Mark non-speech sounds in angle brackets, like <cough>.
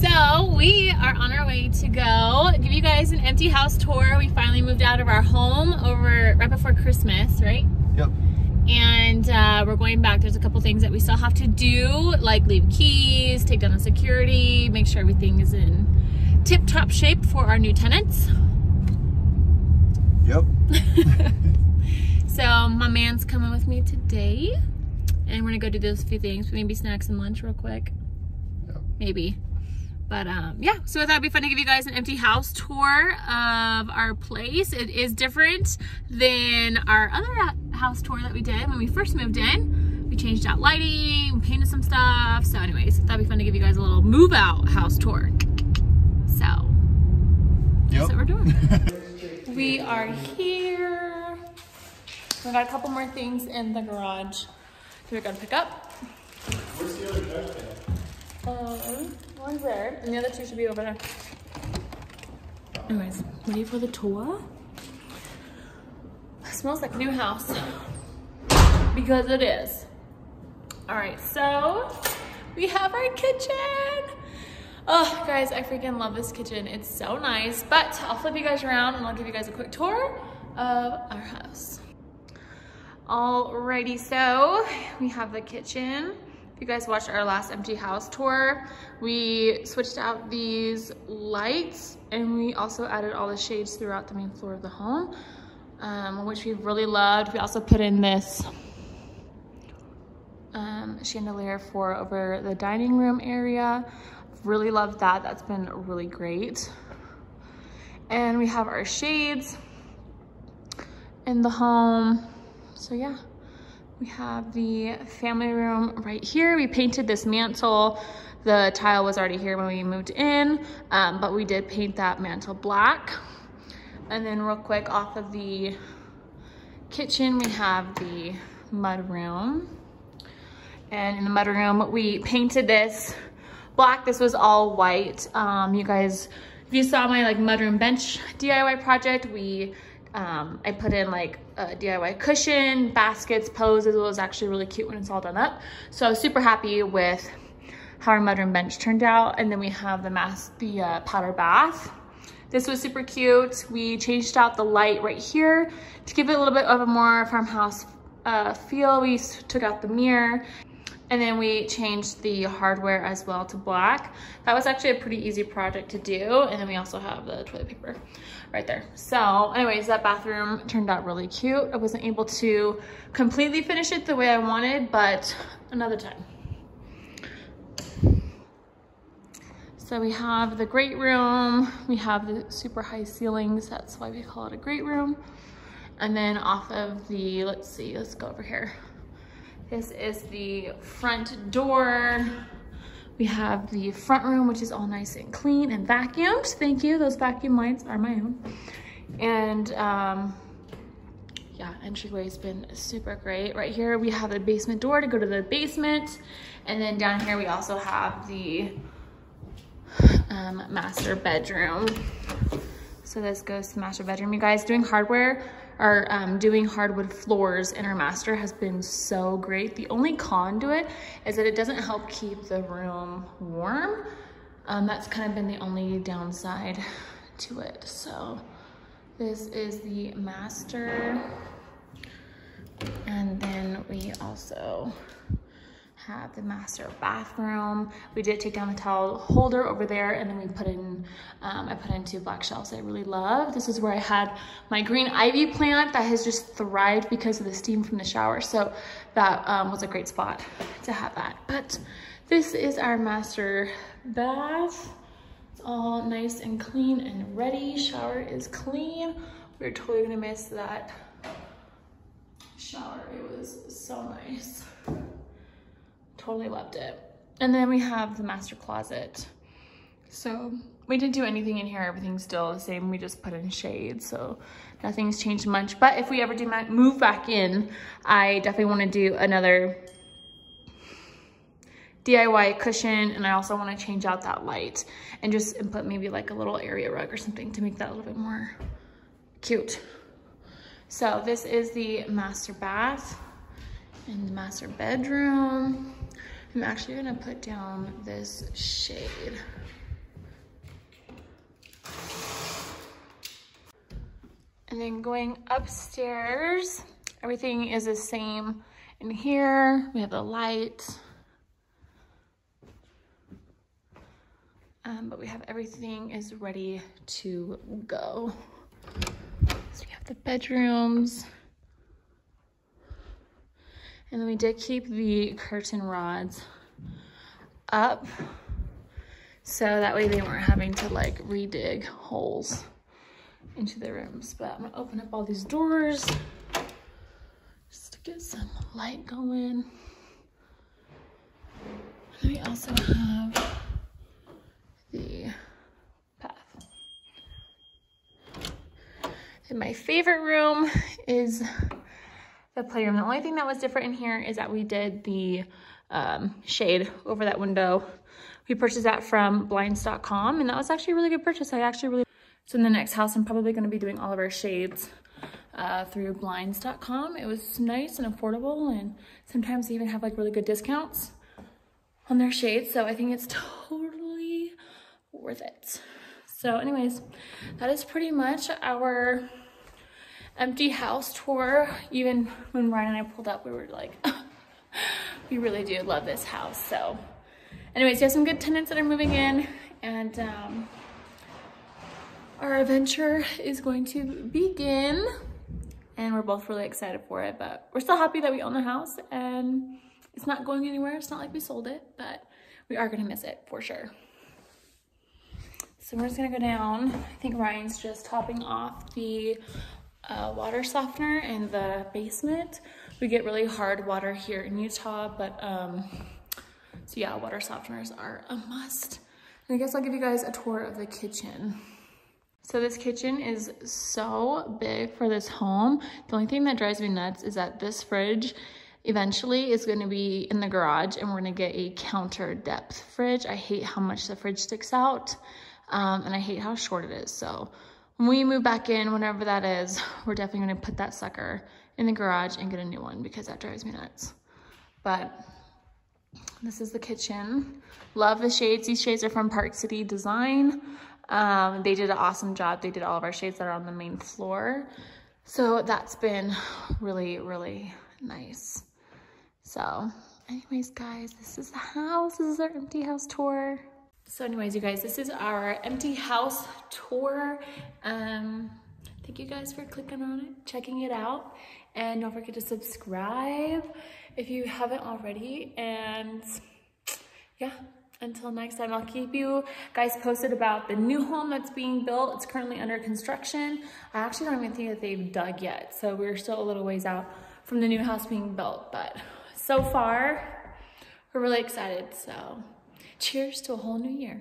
So we are on our way to go give you guys an empty house tour. We finally moved out of our home over right before Christmas, right? Yep. And uh, we're going back. There's a couple things that we still have to do, like leave keys, take down the security, make sure everything is in tip-top shape for our new tenants. Yep. <laughs> So my man's coming with me today, and we're gonna go do those few things, maybe snacks and lunch real quick. Yep. Maybe. But um, yeah, so I thought it'd be fun to give you guys an empty house tour of our place. It is different than our other house tour that we did when we first moved in. We changed out lighting, we painted some stuff. So anyways, I thought it'd be fun to give you guys a little move out house tour. So Yep. that's what we're doing. <laughs> we are here. We got a couple more things in the garage that we're gonna pick up. Where's the other trash can? Um, one's there, and the other two should be over there. Anyways, ready for the tour? smells like a new house. Because it is. All right, so we have our kitchen. Oh, guys, I freaking love this kitchen. It's so nice. But I'll flip you guys around and I'll give you guys a quick tour of our house. Alrighty, so we have the kitchen. If you guys watched our last empty house tour, we switched out these lights and we also added all the shades throughout the main floor of the home, um, which we really loved. We also put in this um, chandelier for over the dining room area. Really loved that. That's been really great. And we have our shades in the home. So yeah, we have the family room right here. We painted this mantle. The tile was already here when we moved in, um, but we did paint that mantle black. And then real quick off of the kitchen, we have the mud room. And in the mud room, we painted this black. This was all white. Um, you guys, if you saw my like mudroom bench DIY project, we um, I put in like a DIY cushion, baskets, pillows. It was actually really cute when it's all done up. So I was super happy with how our mudroom bench turned out. And then we have the mass, the uh, powder bath. This was super cute. We changed out the light right here to give it a little bit of a more farmhouse uh, feel. We took out the mirror and then we changed the hardware as well to black. That was actually a pretty easy project to do. And then we also have the toilet paper right there. So anyways, that bathroom turned out really cute. I wasn't able to completely finish it the way I wanted, but another time. So we have the great room. We have the super high ceilings. That's why we call it a great room. And then off of the, let's see, let's go over here. This is the front door. We have the front room, which is all nice and clean and vacuumed. Thank you. Those vacuum lights are my own. And um, yeah, entryway's been super great. Right here, we have the basement door to go to the basement. And then down here, we also have the um, master bedroom. So this goes to the master bedroom. You guys doing hardware or um, doing hardwood floors in our master has been so great. The only con to it is that it doesn't help keep the room warm. Um, that's kind of been the only downside to it. So this is the master. And then we also have the master bathroom. We did take down the towel holder over there and then we put in, um, I put in two black shelves I really love. This is where I had my green ivy plant that has just thrived because of the steam from the shower. So that um, was a great spot to have that. But this is our master bath. It's all nice and clean and ready. Shower is clean. We're totally gonna miss that shower. It was so nice. Totally loved it. And then we have the master closet. So we didn't do anything in here. Everything's still the same. We just put in shades. So nothing's changed much. But if we ever do move back in, I definitely want to do another DIY cushion. And I also want to change out that light and just and put maybe like a little area rug or something to make that a little bit more cute. So this is the master bath in the master bedroom. I'm actually gonna put down this shade. And then going upstairs, everything is the same in here. We have the light. Um, but we have everything is ready to go. So we have the bedrooms. And then we did keep the curtain rods up so that way they weren't having to like redig holes into the rooms. But I'm gonna open up all these doors just to get some light going. And we also have the path. And my favorite room is the playroom. The only thing that was different in here is that we did the um, shade over that window. We purchased that from blinds.com and that was actually a really good purchase. I actually really, so in the next house, I'm probably gonna be doing all of our shades uh, through blinds.com. It was nice and affordable and sometimes they even have like really good discounts on their shades. So I think it's <laughs> totally worth it. So anyways, that is pretty much our empty house tour. Even when Ryan and I pulled up, we were like, <laughs> we really do love this house. So anyways, you have some good tenants that are moving in and um, our adventure is going to begin and we're both really excited for it, but we're still happy that we own the house and it's not going anywhere. It's not like we sold it, but we are gonna miss it for sure. So we're just gonna go down. I think Ryan's just topping off the uh, water softener in the basement. We get really hard water here in Utah, but um, so yeah, water softeners are a must. And I guess I'll give you guys a tour of the kitchen. So this kitchen is so big for this home. The only thing that drives me nuts is that this fridge eventually is gonna be in the garage and we're gonna get a counter depth fridge. I hate how much the fridge sticks out um, and I hate how short it is. So when we move back in, whenever that is, we're definitely gonna put that sucker in the garage and get a new one because that drives me nuts. But this is the kitchen. Love the shades. These shades are from Park City Design. Um, they did an awesome job. They did all of our shades that are on the main floor. So that's been really, really nice. So anyways, guys, this is the house. This is our empty house tour. So anyways, you guys, this is our empty house tour. Um, thank you guys for clicking on it, checking it out. And don't forget to subscribe if you haven't already. And yeah, until next time, I'll keep you guys posted about the new home that's being built. It's currently under construction. I actually don't even think that they've dug yet. So we're still a little ways out from the new house being built. But so far, we're really excited. So cheers to a whole new year.